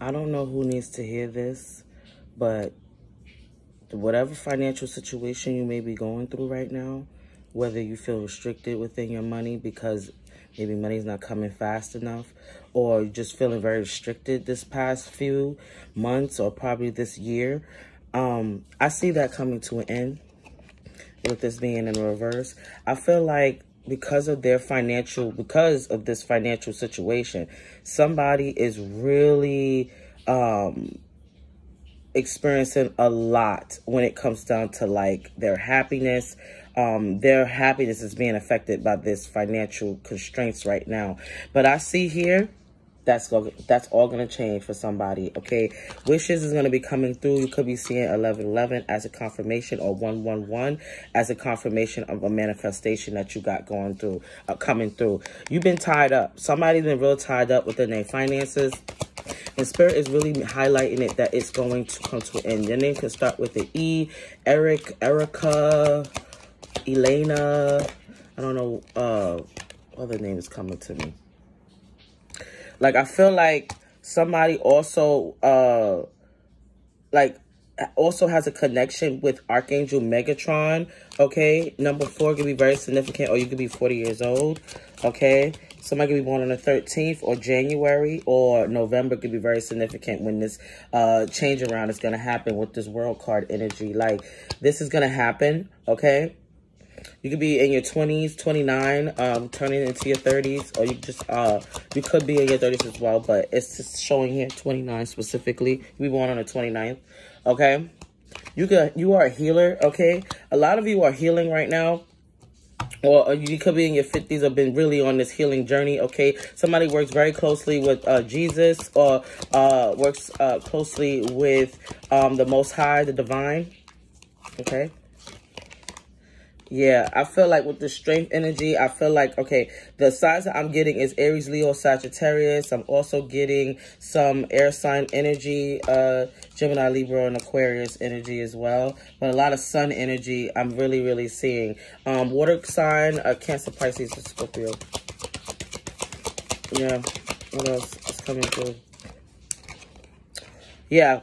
I don't know who needs to hear this, but whatever financial situation you may be going through right now, whether you feel restricted within your money because maybe money's not coming fast enough, or just feeling very restricted this past few months or probably this year, um, I see that coming to an end with this being in reverse. I feel like because of their financial, because of this financial situation, somebody is really um, experiencing a lot when it comes down to like their happiness. Um, their happiness is being affected by this financial constraints right now. But I see here that's that's all gonna change for somebody okay? Wishes is gonna be coming through. You could be seeing 1111 as a confirmation or 111 as a confirmation of a manifestation that you got going through uh, coming through. You've been tied up. Somebody's been real tied up within their finances. And spirit is really highlighting it that it's going to come to an end. Your name can start with the e. Eric erica elena. I don't know uh other name is coming to me like I feel like somebody also uh like also has a connection with Archangel Metatron. Okay, number four could be very significant, or you could be 40 years old. Okay, somebody could be born on the 13th or January or November could be very significant when this uh change around is gonna happen with this world card energy. Like this is gonna happen. Okay. You could be in your 20s, 29, um, turning into your 30s, or you just, uh, you could be in your 30s as well, but it's just showing here 29 specifically. You born on the 29th, okay? You could, you are a healer, okay? A lot of you are healing right now or you could be in your 50s or been really on this healing journey okay somebody works very closely with uh, jesus or uh, works uh, closely with um, the most high the divine okay yeah, I feel like with the strength energy, I feel like, okay, the signs that I'm getting is Aries, Leo, Sagittarius. I'm also getting some air sign energy, uh, Gemini, Libra, and Aquarius energy as well. But a lot of sun energy I'm really, really seeing. Um, water sign, uh, Cancer, Pisces, and Scorpio. Yeah, what else is coming through? Yeah,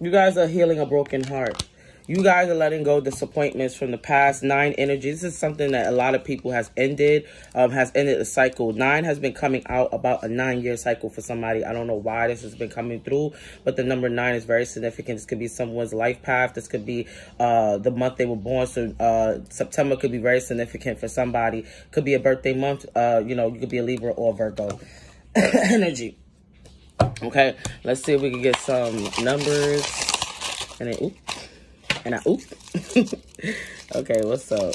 you guys are healing a broken heart you guys are letting go disappointments from the past nine energy this is something that a lot of people has ended um has ended a cycle. Nine has been coming out about a nine year cycle for somebody. I don't know why this has been coming through but the number nine is very significant. This could be someone's life path. This could be uh the month they were born. So uh september could be very significant for somebody. Could be a birthday month. Uh you know you could be a libra or virgo. Energy. Okay let's see if we can get some numbers. And then oops and I, oop. okay, what's up?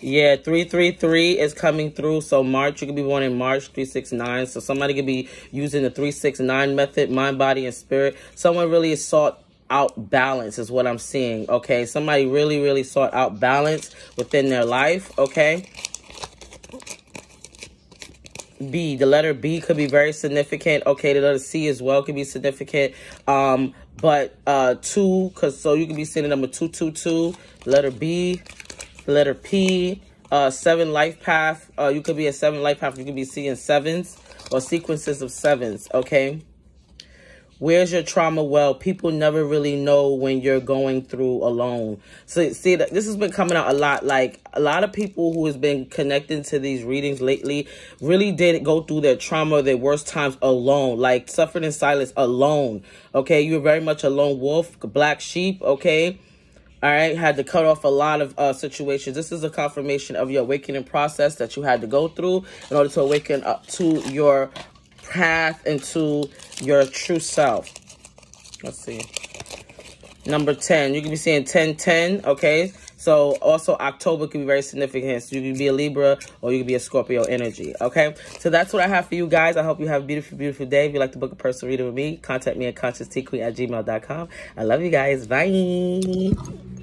Yeah, 333 is coming through. So March, you could be born in March 369. So somebody could be using the 369 method, mind, body, and spirit. Someone really sought out balance is what I'm seeing. Okay, somebody really, really sought out balance within their life. Okay. B, the letter B could be very significant. Okay, the letter C as well could be significant. Um, but uh, two, because so you can be sending number 222, letter B, letter P, uh, seven life path. Uh, you could be a seven life path. You could be seeing sevens or sequences of sevens, okay? Where's your trauma well? People never really know when you're going through alone. So see this has been coming out a lot. Like a lot of people who has been connecting to these readings lately really did go through their trauma, their worst times alone. Like suffered in silence alone. Okay, you're very much a lone wolf, black sheep. Okay. All right, had to cut off a lot of uh, situations. This is a confirmation of your awakening process that you had to go through in order to awaken up to your path into your true self. Let's see. Number 10. You can be seeing 10, 10, okay? So also October could be very significant. So you can be a Libra or you could be a Scorpio energy, okay? So that's what I have for you guys. I hope you have a beautiful, beautiful day. If you'd like to book a personal reading with me, contact me at consciousqueen at gmail.com. I love you guys. Bye.